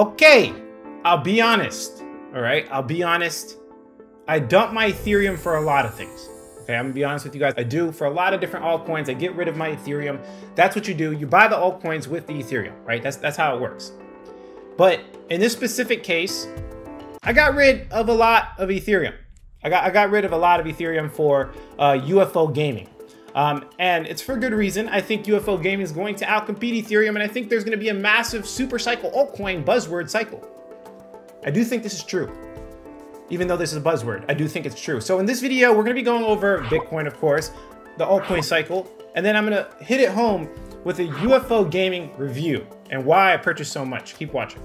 Okay, I'll be honest. All right, I'll be honest. I dump my Ethereum for a lot of things. Okay, I'm gonna be honest with you guys. I do for a lot of different altcoins. I get rid of my Ethereum. That's what you do. You buy the altcoins with the Ethereum, right? That's that's how it works. But in this specific case, I got rid of a lot of Ethereum. I got I got rid of a lot of Ethereum for uh, UFO gaming. Um, and it's for good reason. I think UFO gaming is going to outcompete Ethereum, and I think there's going to be a massive super cycle altcoin buzzword cycle. I do think this is true. Even though this is a buzzword, I do think it's true. So in this video, we're going to be going over Bitcoin, of course, the altcoin cycle, and then I'm going to hit it home with a UFO gaming review and why I purchased so much. Keep watching.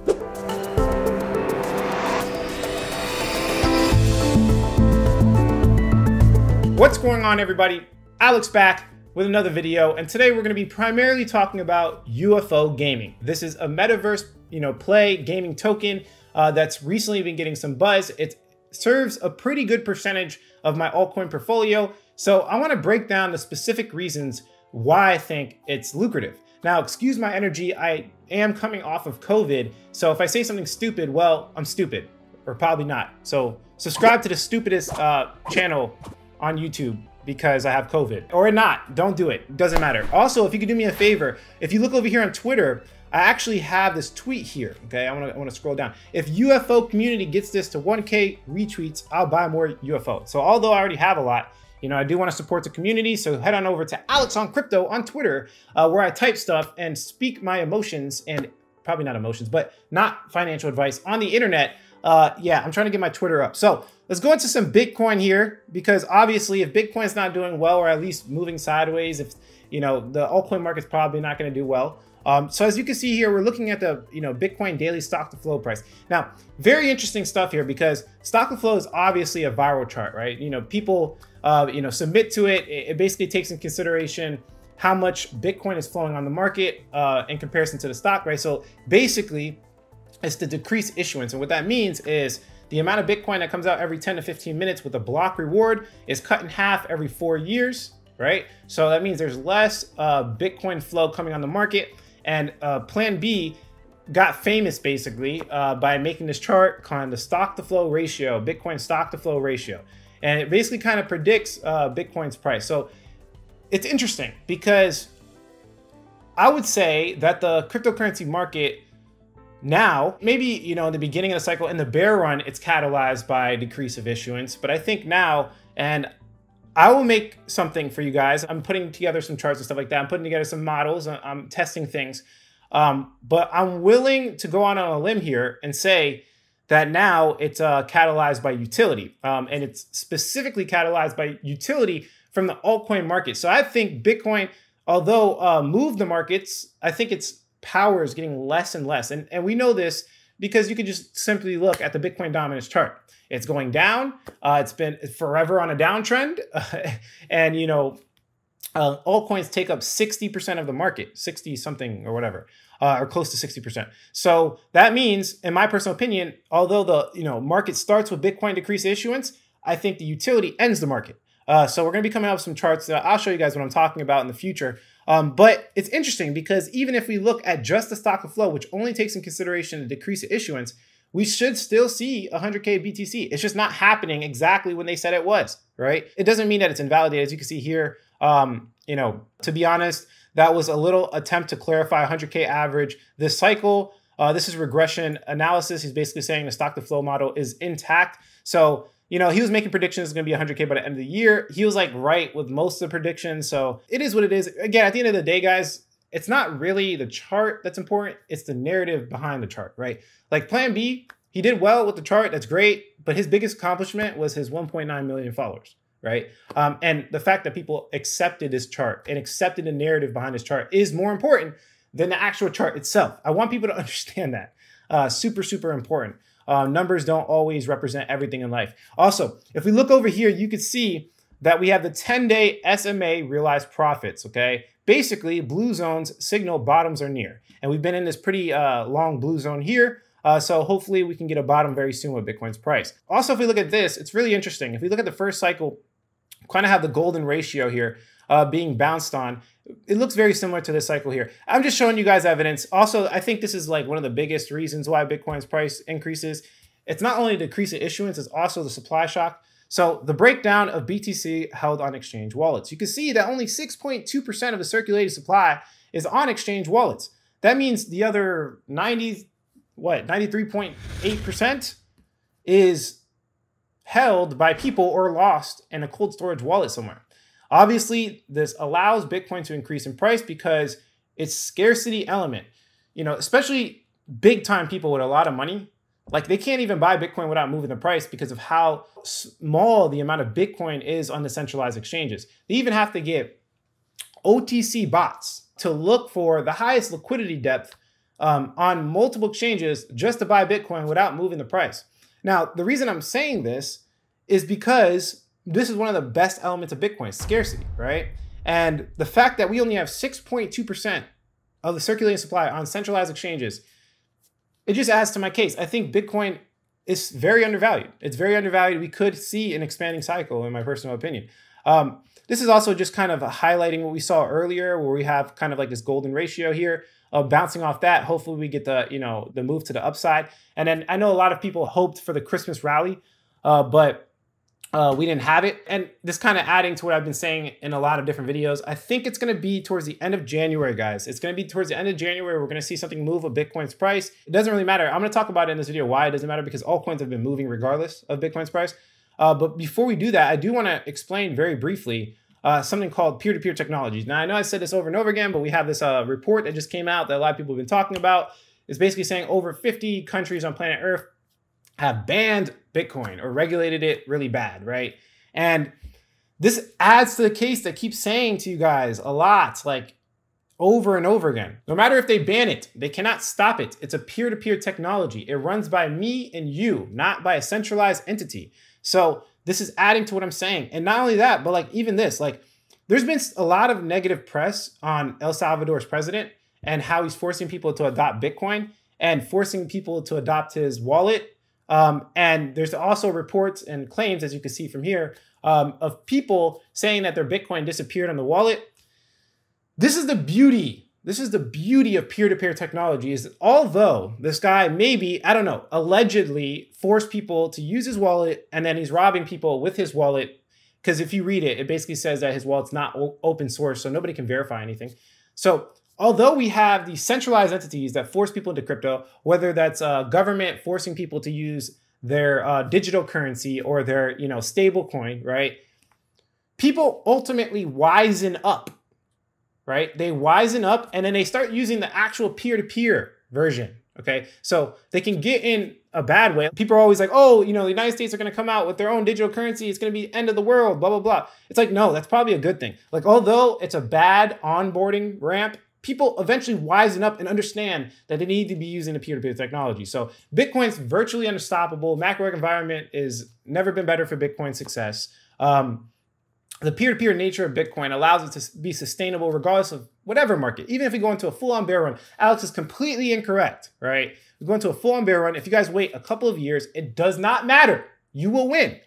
What's going on, everybody? Alex back with another video, and today we're going to be primarily talking about UFO gaming. This is a metaverse, you know, play gaming token uh, that's recently been getting some buzz. It serves a pretty good percentage of my altcoin portfolio, so I want to break down the specific reasons why I think it's lucrative. Now, excuse my energy, I am coming off of COVID, so if I say something stupid, well, I'm stupid, or probably not. So subscribe to the stupidest uh, channel on YouTube because I have COVID. Or not, don't do it, doesn't matter. Also, if you could do me a favor, if you look over here on Twitter, I actually have this tweet here, okay? I I wanna scroll down. If UFO community gets this to 1K retweets, I'll buy more UFO. So although I already have a lot, you know, I do want to support the community, so head on over to Alex on Crypto on Twitter, uh, where I type stuff and speak my emotions and probably not emotions, but not financial advice on the internet. Uh, yeah, I'm trying to get my Twitter up. So let's go into some Bitcoin here, because obviously if Bitcoin's not doing well, or at least moving sideways, if, you know, the altcoin market's probably not going to do well. Um, so as you can see here, we're looking at the you know Bitcoin daily stock to flow price. Now, very interesting stuff here because stock to flow is obviously a viral chart, right? You know, people uh, you know submit to it. It basically takes in consideration how much Bitcoin is flowing on the market uh, in comparison to the stock, right? So basically, it's the decrease issuance, and what that means is the amount of Bitcoin that comes out every 10 to 15 minutes with a block reward is cut in half every four years, right? So that means there's less uh, Bitcoin flow coming on the market and uh, Plan B got famous basically uh, by making this chart called the stock to flow ratio, Bitcoin stock to flow ratio. And it basically kind of predicts uh, Bitcoin's price. So it's interesting because I would say that the cryptocurrency market now, maybe, you know, in the beginning of the cycle, in the bear run, it's catalyzed by decrease of issuance. But I think now, and I will make something for you guys. I'm putting together some charts and stuff like that. I'm putting together some models. I'm testing things. Um, but I'm willing to go on on a limb here and say that now it's uh, catalyzed by utility. Um, and it's specifically catalyzed by utility from the altcoin market. So I think Bitcoin, although uh, moved the markets, I think its power is getting less and less. And, and we know this because you can just simply look at the Bitcoin dominance chart. It's going down. Uh, it's been forever on a downtrend. and, you know, uh, altcoins take up 60% of the market, 60 something or whatever, uh, or close to 60%. So that means, in my personal opinion, although the you know market starts with Bitcoin decrease issuance, I think the utility ends the market. Uh, so we're going to be coming up with some charts. That I'll show you guys what I'm talking about in the future. Um, but it's interesting because even if we look at just the stock of flow, which only takes in consideration the decrease of issuance, we should still see 100K BTC. It's just not happening exactly when they said it was, right? It doesn't mean that it's invalidated. As you can see here, um, you know, to be honest, that was a little attempt to clarify 100K average this cycle. Uh, this is regression analysis. He's basically saying the stock to flow model is intact. So, you know, he was making predictions going to be 100K by the end of the year. He was like right with most of the predictions. So it is what it is. Again, at the end of the day, guys, it's not really the chart that's important. It's the narrative behind the chart, right? Like Plan B, he did well with the chart. That's great. But his biggest accomplishment was his 1.9 million followers, right? Um, and the fact that people accepted this chart and accepted the narrative behind this chart is more important than the actual chart itself. I want people to understand that. Uh, super, super important. Uh, numbers don't always represent everything in life. Also, if we look over here, you can see that we have the 10-day SMA realized profits, okay? Basically, blue zones signal bottoms are near. And we've been in this pretty uh, long blue zone here. Uh, so hopefully we can get a bottom very soon with Bitcoin's price. Also, if we look at this, it's really interesting. If we look at the first cycle, kind of have the golden ratio here uh, being bounced on. It looks very similar to this cycle here. I'm just showing you guys evidence. Also, I think this is like one of the biggest reasons why Bitcoin's price increases. It's not only the decrease in issuance, it's also the supply shock. So the breakdown of BTC held on exchange wallets. You can see that only 6.2% of the circulating supply is on exchange wallets. That means the other 90, what, 93.8% is held by people or lost in a cold storage wallet somewhere. Obviously, this allows Bitcoin to increase in price because it's scarcity element. You know, especially big time people with a lot of money, like they can't even buy Bitcoin without moving the price because of how small the amount of Bitcoin is on the centralized exchanges. They even have to get OTC bots to look for the highest liquidity depth um, on multiple exchanges just to buy Bitcoin without moving the price. Now, the reason I'm saying this is because this is one of the best elements of Bitcoin, scarcity, right? And the fact that we only have 6.2% of the circulating supply on centralized exchanges, it just adds to my case. I think Bitcoin is very undervalued. It's very undervalued. We could see an expanding cycle, in my personal opinion. Um, this is also just kind of highlighting what we saw earlier, where we have kind of like this golden ratio here. Uh, bouncing off that, hopefully we get the you know the move to the upside. And then I know a lot of people hoped for the Christmas rally, uh, but uh, we didn't have it. And this kind of adding to what I've been saying in a lot of different videos, I think it's going to be towards the end of January, guys. It's going to be towards the end of January. We're going to see something move of Bitcoin's price. It doesn't really matter. I'm going to talk about it in this video why it doesn't matter because all coins have been moving regardless of Bitcoin's price. Uh, but before we do that, I do want to explain very briefly uh, something called peer-to-peer technologies. Now, I know I said this over and over again, but we have this uh, report that just came out that a lot of people have been talking about. It's basically saying over 50 countries on planet Earth have banned Bitcoin or regulated it really bad, right? And this adds to the case that keeps saying to you guys a lot, like over and over again. No matter if they ban it, they cannot stop it. It's a peer to peer technology. It runs by me and you, not by a centralized entity. So this is adding to what I'm saying. And not only that, but like even this, like there's been a lot of negative press on El Salvador's president and how he's forcing people to adopt Bitcoin and forcing people to adopt his wallet um, and there's also reports and claims, as you can see from here, um, of people saying that their Bitcoin disappeared on the wallet. This is the beauty. This is the beauty of peer-to-peer technology is that although this guy maybe, I don't know, allegedly forced people to use his wallet and then he's robbing people with his wallet. Because if you read it, it basically says that his wallet's not open source, so nobody can verify anything. So although we have these centralized entities that force people into crypto, whether that's uh, government forcing people to use their uh, digital currency or their you know stable coin, right? People ultimately wisen up, right? They wisen up and then they start using the actual peer-to-peer version. Okay, so they can get in a bad way. People are always like, oh, you know, the United States are going to come out with their own digital currency. It's going to be end of the world, blah, blah, blah. It's like, no, that's probably a good thing. Like, although it's a bad onboarding ramp, people eventually wisen up and understand that they need to be using the peer-to-peer technology. So Bitcoin's virtually unstoppable. Macro environment is never been better for Bitcoin success. Um, the peer-to-peer nature of Bitcoin allows it to be sustainable regardless of whatever market. Even if we go into a full-on bear run, Alex is completely incorrect, right? We go into a full-on bear run. If you guys wait a couple of years, it does not matter. You will win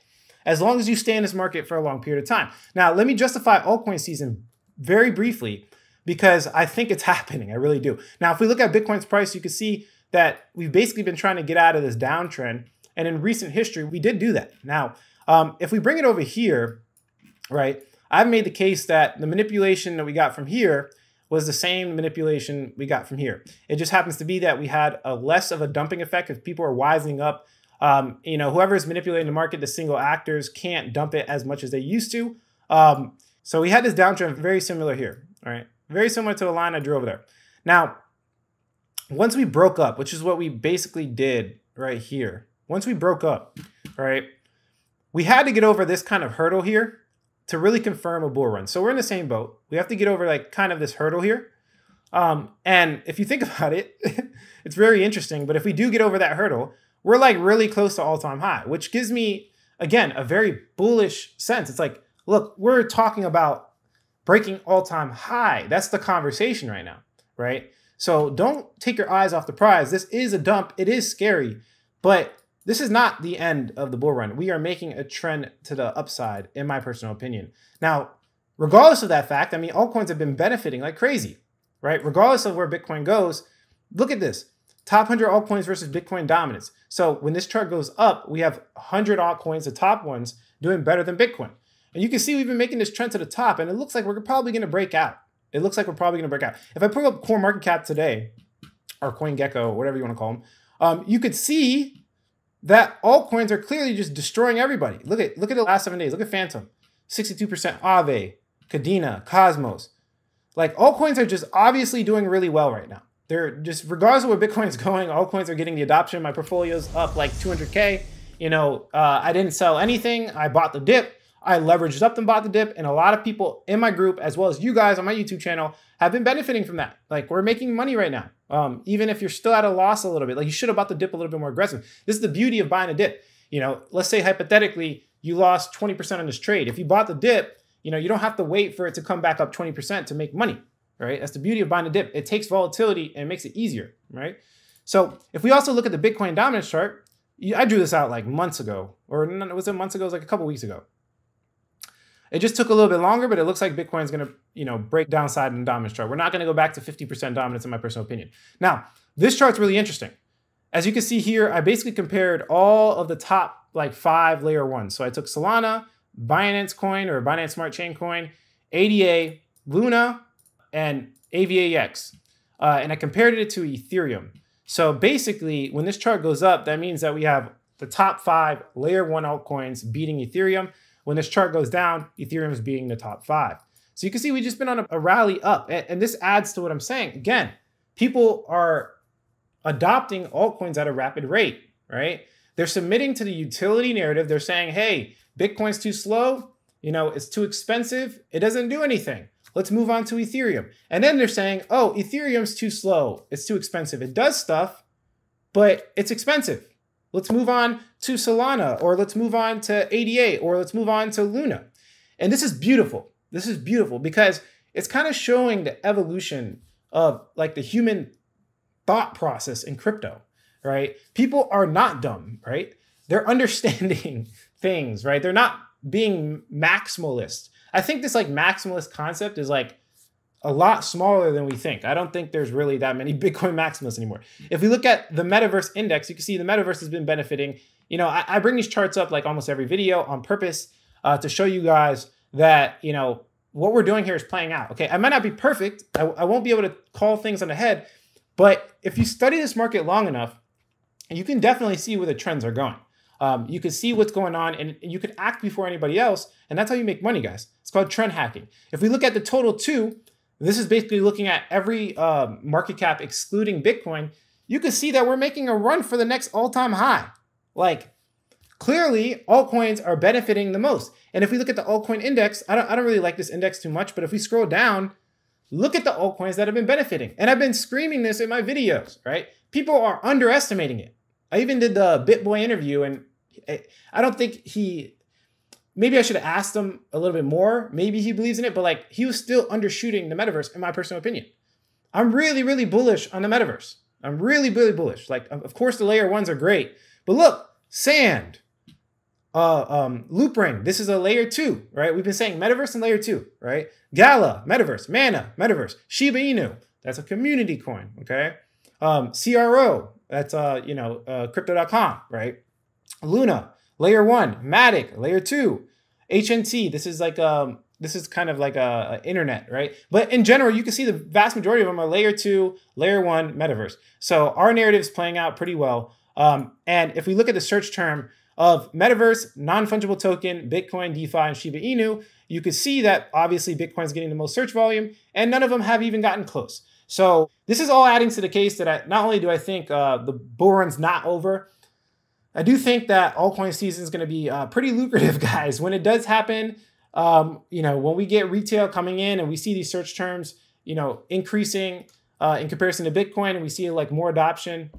as long as you stay in this market for a long period of time. Now, let me justify altcoin season very briefly because I think it's happening. I really do. Now, if we look at Bitcoin's price, you can see that we've basically been trying to get out of this downtrend. And in recent history, we did do that. Now, um, if we bring it over here, right, I've made the case that the manipulation that we got from here was the same manipulation we got from here. It just happens to be that we had a less of a dumping effect if people are wising up. Um, you know, whoever is manipulating the market, the single actors can't dump it as much as they used to. Um, so we had this downtrend very similar here, all right? Very similar to the line I drew over there. Now, once we broke up, which is what we basically did right here, once we broke up, right, we had to get over this kind of hurdle here to really confirm a bull run. So we're in the same boat. We have to get over like kind of this hurdle here. Um, and if you think about it, it's very interesting. But if we do get over that hurdle, we're like really close to all time high, which gives me, again, a very bullish sense. It's like, look, we're talking about breaking all time high. That's the conversation right now, right? So don't take your eyes off the prize. This is a dump. It is scary, but this is not the end of the bull run. We are making a trend to the upside, in my personal opinion. Now, regardless of that fact, I mean, altcoins have been benefiting like crazy, right? Regardless of where Bitcoin goes, look at this top 100 altcoins versus Bitcoin dominance. So when this chart goes up, we have 100 altcoins, the top ones, doing better than Bitcoin. And you can see we've been making this trend to the top, and it looks like we're probably going to break out. It looks like we're probably going to break out. If I pull up CoinMarketCap today, or CoinGecko, whatever you want to call them, um, you could see that altcoins are clearly just destroying everybody. Look at look at the last seven days. Look at Fantom, 62% Aave, Kadena, Cosmos. Like altcoins are just obviously doing really well right now. They're just regardless of where Bitcoin is going, altcoins are getting the adoption. My portfolio's up like 200k. You know, uh, I didn't sell anything. I bought the dip. I leveraged up and bought the dip, and a lot of people in my group, as well as you guys on my YouTube channel, have been benefiting from that. Like we're making money right now. Um, even if you're still at a loss a little bit, like you should have bought the dip a little bit more aggressive. This is the beauty of buying a dip. You know, let's say hypothetically you lost 20% on this trade. If you bought the dip, you know, you don't have to wait for it to come back up 20% to make money, right? That's the beauty of buying a dip. It takes volatility and makes it easier, right? So if we also look at the Bitcoin dominance chart, I drew this out like months ago, or was it months ago? It was like a couple weeks ago. It just took a little bit longer, but it looks like Bitcoin's going to, you know, break downside in the dominance chart. We're not going to go back to 50% dominance in my personal opinion. Now, this chart's really interesting. As you can see here, I basically compared all of the top like five layer ones. So I took Solana, Binance Coin or Binance Smart Chain Coin, ADA, Luna, and AVAX. Uh, and I compared it to Ethereum. So basically, when this chart goes up, that means that we have the top five layer one altcoins beating Ethereum. When this chart goes down, Ethereum is beating the top five. So you can see we've just been on a, a rally up. And, and this adds to what I'm saying. Again, people are adopting altcoins at a rapid rate, right? They're submitting to the utility narrative. They're saying, hey, Bitcoin's too slow. You know, it's too expensive. It doesn't do anything. Let's move on to Ethereum. And then they're saying, oh, Ethereum's too slow. It's too expensive. It does stuff, but it's expensive. Let's move on to Solana, or let's move on to ADA, or let's move on to Luna. And this is beautiful. This is beautiful because it's kind of showing the evolution of like the human thought process in crypto, right? People are not dumb, right? They're understanding things, right? They're not being maximalist. I think this like maximalist concept is like a lot smaller than we think. I don't think there's really that many Bitcoin maximalists anymore. If we look at the metaverse index, you can see the metaverse has been benefiting. You know, I, I bring these charts up like almost every video on purpose uh, to show you guys that, you know, what we're doing here is playing out. Okay. I might not be perfect. I, I won't be able to call things on the head, but if you study this market long enough, you can definitely see where the trends are going. Um, you can see what's going on and you can act before anybody else. And that's how you make money, guys. It's called trend hacking. If we look at the total two, this is basically looking at every uh, market cap excluding Bitcoin. You can see that we're making a run for the next all time high. Like, clearly, altcoins are benefiting the most. And if we look at the altcoin index, I don't, I don't really like this index too much, but if we scroll down, look at the altcoins that have been benefiting. And I've been screaming this in my videos, right? People are underestimating it. I even did the BitBoy interview, and I don't think he. Maybe I should have asked him a little bit more. Maybe he believes in it, but like he was still undershooting the metaverse, in my personal opinion. I'm really, really bullish on the metaverse. I'm really, really bullish. Like, of course, the layer ones are great, but look, Sand, uh, um, Loopring, this is a layer two, right? We've been saying metaverse and layer two, right? Gala, metaverse, Mana, metaverse, Shiba Inu, that's a community coin, okay? Um, CRO, that's uh, you know, uh, crypto.com, right? Luna, layer one, Matic, layer two, HNT. This is like um, this is kind of like a, a, internet, right? But in general, you can see the vast majority of them are layer two, layer one metaverse. So our narrative is playing out pretty well. Um, and if we look at the search term of metaverse, non-fungible token, Bitcoin, DeFi, and Shiba Inu, you can see that obviously Bitcoin's getting the most search volume, and none of them have even gotten close. So this is all adding to the case that I, not only do I think uh, the bull run's not over, I do think that altcoin season is going to be uh, pretty lucrative, guys. When it does happen, um, you know, when we get retail coming in and we see these search terms, you know, increasing uh, in comparison to Bitcoin, and we see like more adoption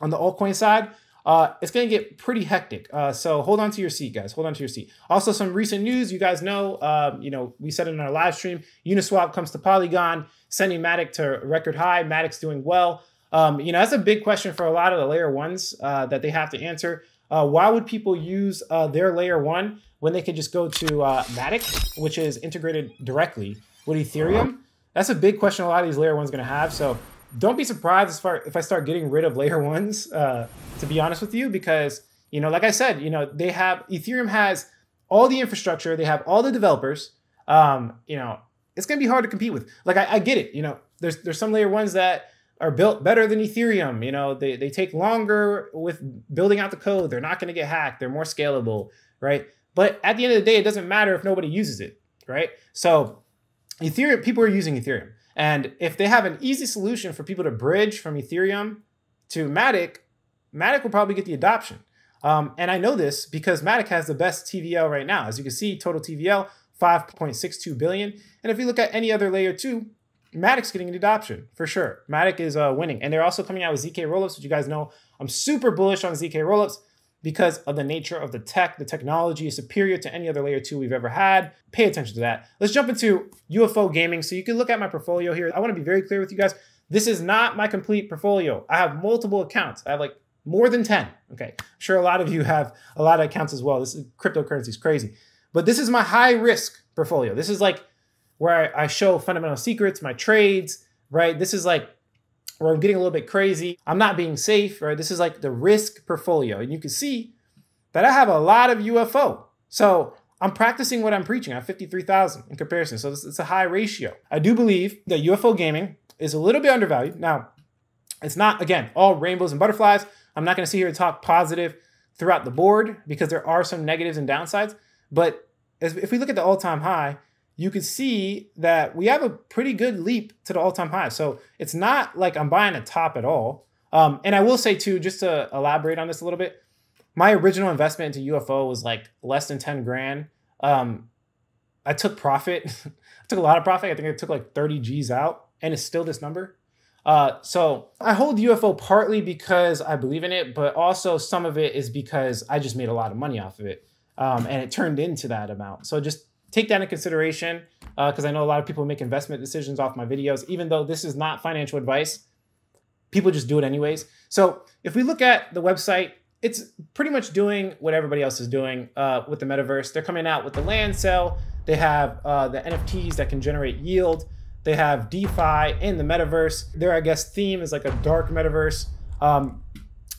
on the altcoin side, uh, it's going to get pretty hectic. Uh, so hold on to your seat, guys. Hold on to your seat. Also, some recent news. You guys know, uh, you know, we said in our live stream. Uniswap comes to Polygon, sending Matic to record high. Matic's doing well. Um, you know, that's a big question for a lot of the layer ones uh, that they have to answer. Uh, why would people use uh, their layer one when they could just go to uh, Matic, which is integrated directly with Ethereum? That's a big question a lot of these layer ones going to have. So don't be surprised as far if I start getting rid of layer ones. Uh, to be honest with you, because you know, like I said, you know, they have Ethereum has all the infrastructure, they have all the developers. Um, you know, it's going to be hard to compete with. Like I, I get it. You know, there's there's some layer ones that are built better than Ethereum. You know, they, they take longer with building out the code. They're not going to get hacked. They're more scalable, right? But at the end of the day, it doesn't matter if nobody uses it, right? So Ethereum, people are using Ethereum. And if they have an easy solution for people to bridge from Ethereum to Matic, Matic will probably get the adoption. Um, and I know this because Matic has the best TVL right now. As you can see, total TVL, 5.62 billion. And if you look at any other layer two, Matic's getting an adoption for sure. Matic is uh, winning. And they're also coming out with ZK rollups, which you guys know I'm super bullish on ZK rollups because of the nature of the tech. The technology is superior to any other layer two we've ever had. Pay attention to that. Let's jump into UFO gaming. So you can look at my portfolio here. I want to be very clear with you guys. This is not my complete portfolio. I have multiple accounts. I have like more than 10. Okay. I'm sure a lot of you have a lot of accounts as well. This is cryptocurrency is crazy. But this is my high risk portfolio. This is like where I show fundamental secrets, my trades, right? This is like where I'm getting a little bit crazy. I'm not being safe, right? This is like the risk portfolio. And you can see that I have a lot of UFO. So I'm practicing what I'm preaching. I have 53,000 in comparison. So it's a high ratio. I do believe that UFO gaming is a little bit undervalued. Now, it's not, again, all rainbows and butterflies. I'm not going to sit here and talk positive throughout the board because there are some negatives and downsides. But if we look at the all time high, you can see that we have a pretty good leap to the all-time high. So it's not like I'm buying a top at all. Um, and I will say too, just to elaborate on this a little bit, my original investment into UFO was like less than 10 grand. Um, I took profit. I took a lot of profit. I think I took like 30 G's out and it's still this number. Uh, so I hold UFO partly because I believe in it, but also some of it is because I just made a lot of money off of it. Um, and it turned into that amount. So just take that into consideration because uh, I know a lot of people make investment decisions off my videos, even though this is not financial advice. People just do it anyways. So if we look at the website, it's pretty much doing what everybody else is doing uh, with the metaverse. They're coming out with the land sale. They have uh, the NFTs that can generate yield. They have DeFi in the metaverse. Their, I guess, theme is like a dark metaverse. Um,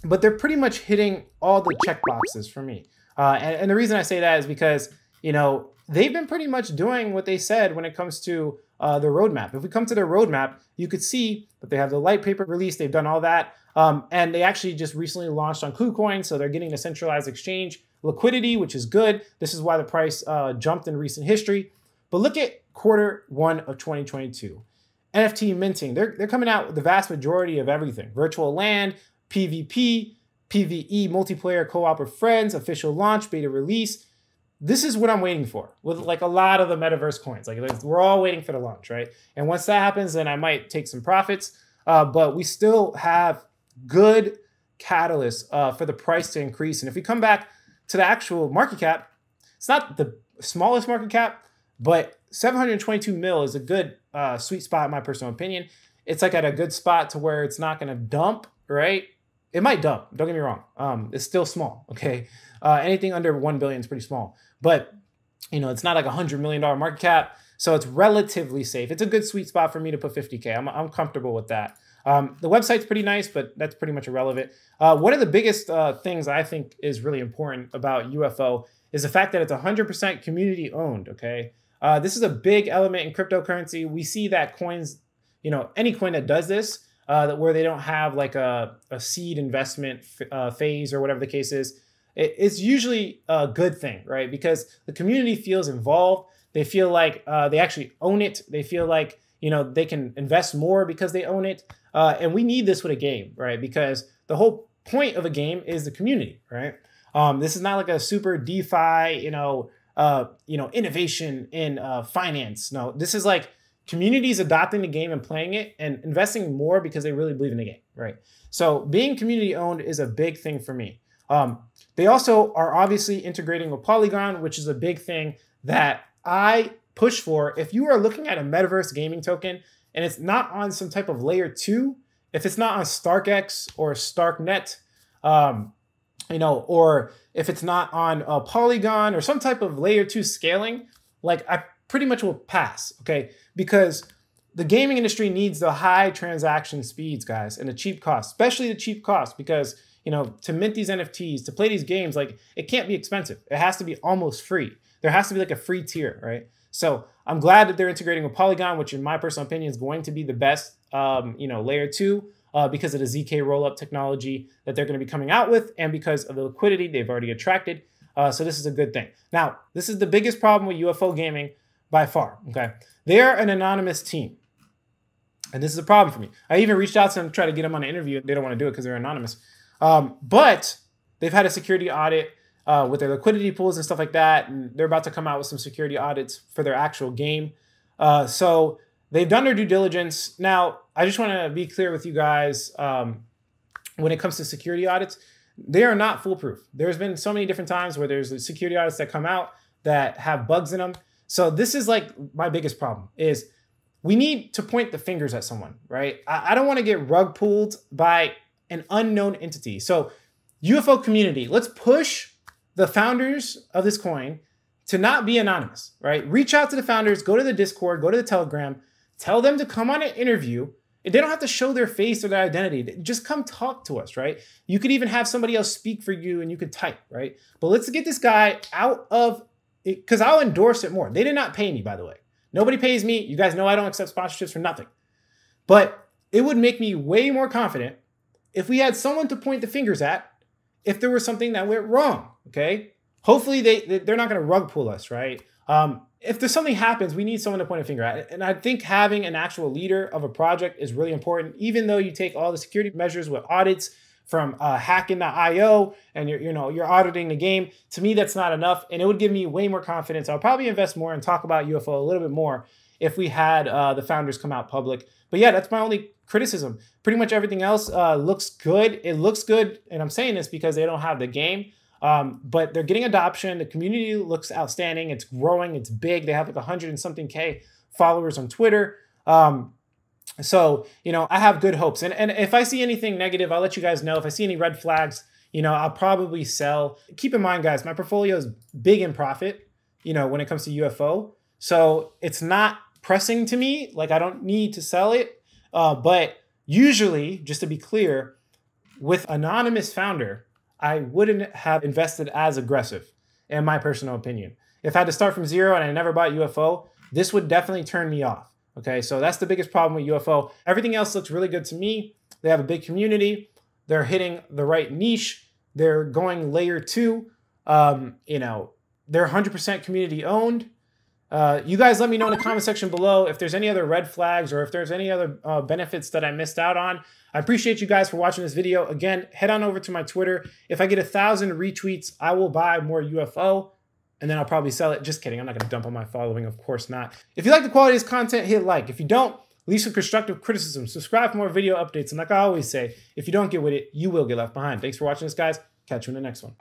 but they're pretty much hitting all the check boxes for me. Uh, and, and the reason I say that is because, you know, they've been pretty much doing what they said when it comes to uh, the roadmap. If we come to their roadmap, you could see that they have the light paper release, they've done all that. Um, and they actually just recently launched on KuCoin, so they're getting a centralized exchange liquidity, which is good. This is why the price uh, jumped in recent history. But look at quarter one of 2022. NFT minting, they're, they're coming out with the vast majority of everything virtual land, PvP, PvE, multiplayer co op with friends, official launch, beta release this is what I'm waiting for with like a lot of the metaverse coins. Like we're all waiting for the launch, right? And once that happens, then I might take some profits. Uh, but we still have good catalysts uh, for the price to increase. And if we come back to the actual market cap, it's not the smallest market cap, but 722 mil is a good uh, sweet spot, in my personal opinion. It's like at a good spot to where it's not going to dump, right? It might dump. Don't get me wrong. Um, it's still small. Okay, uh, anything under one billion is pretty small. But you know, it's not like a hundred million dollar market cap, so it's relatively safe. It's a good sweet spot for me to put 50k. I'm I'm comfortable with that. Um, the website's pretty nice, but that's pretty much irrelevant. Uh, one of the biggest uh, things I think is really important about UFO is the fact that it's 100% community owned. Okay, uh, this is a big element in cryptocurrency. We see that coins, you know, any coin that does this, uh, where they don't have like a, a seed investment uh, phase or whatever the case is, it's usually a good thing, right? Because the community feels involved. They feel like uh, they actually own it. They feel like you know they can invest more because they own it. Uh, and we need this with a game, right? Because the whole point of a game is the community, right? Um, this is not like a super DeFi, you know, uh, you know, innovation in uh, finance. No, this is like communities adopting the game and playing it and investing more because they really believe in the game, right? So being community owned is a big thing for me. Um, they also are obviously integrating with Polygon, which is a big thing that I push for. If you are looking at a metaverse gaming token and it's not on some type of layer two, if it's not on StarkEx or StarkNet, um, you know, or if it's not on a Polygon or some type of layer two scaling, like I pretty much will pass, okay? Because the gaming industry needs the high transaction speeds, guys, and the cheap cost, especially the cheap cost, because you know, to mint these NFTs, to play these games, like it can't be expensive. It has to be almost free. There has to be like a free tier, right? So I'm glad that they're integrating with Polygon, which in my personal opinion is going to be the best, um, you know, layer two uh, because of the ZK rollup technology that they're going to be coming out with, and because of the liquidity they've already attracted. Uh, so this is a good thing. Now, this is the biggest problem with UFO gaming by far. Okay, they're an anonymous team. And this is a problem for me. I even reached out to them to try to get them on an interview. They don't want to do it because they're anonymous. Um, but they've had a security audit uh, with their liquidity pools and stuff like that. And they're about to come out with some security audits for their actual game. Uh, so they've done their due diligence. Now, I just want to be clear with you guys um, when it comes to security audits, they are not foolproof. There's been so many different times where there's security audits that come out that have bugs in them. So this is like my biggest problem is we need to point the fingers at someone, right? I, I don't want to get rug pulled by an unknown entity. So UFO community, let's push the founders of this coin to not be anonymous, right? Reach out to the founders, go to the Discord, go to the Telegram, tell them to come on an interview. They don't have to show their face or their identity. Just come talk to us, right? You could even have somebody else speak for you and you could type, right? But let's get this guy out of because I'll endorse it more. They did not pay me, by the way. Nobody pays me. You guys know I don't accept sponsorships for nothing. But it would make me way more confident if we had someone to point the fingers at if there was something that went wrong. Okay. Hopefully they they're not going to rug pull us, right? Um, if there's something happens, we need someone to point a finger at. And I think having an actual leader of a project is really important, even though you take all the security measures with audits from uh, hacken.io and you're, you know, you're auditing the game. To me, that's not enough. And it would give me way more confidence. I'll probably invest more and talk about UFO a little bit more if we had uh, the founders come out public. But yeah, that's my only criticism. Pretty much everything else uh, looks good. It looks good. And I'm saying this because they don't have the game. Um, but they're getting adoption. The community looks outstanding. It's growing. It's big. They have like 100 and something K followers on Twitter. Um, so, you know, I have good hopes. And, and if I see anything negative, I'll let you guys know. If I see any red flags, you know, I'll probably sell. Keep in mind, guys, my portfolio is big in profit, you know, when it comes to UFO. So it's not pressing to me. Like I don't need to sell it. Uh, but usually, just to be clear, with anonymous founder, I wouldn't have invested as aggressive, in my personal opinion. If I had to start from zero and I never bought UFO, this would definitely turn me off. Okay, so that's the biggest problem with UFO. Everything else looks really good to me. They have a big community. They're hitting the right niche. They're going layer two. Um, you know, they're 100% community owned. Uh, you guys let me know in the comment section below if there's any other red flags or if there's any other uh, benefits that I missed out on. I appreciate you guys for watching this video. Again, head on over to my Twitter. If I get a thousand retweets, I will buy more UFO and then I'll probably sell it. Just kidding. I'm not going to dump on my following. Of course not. If you like the quality of this content, hit like. If you don't, leave some constructive criticism. Subscribe for more video updates. And like I always say, if you don't get with it, you will get left behind. Thanks for watching this, guys. Catch you in the next one.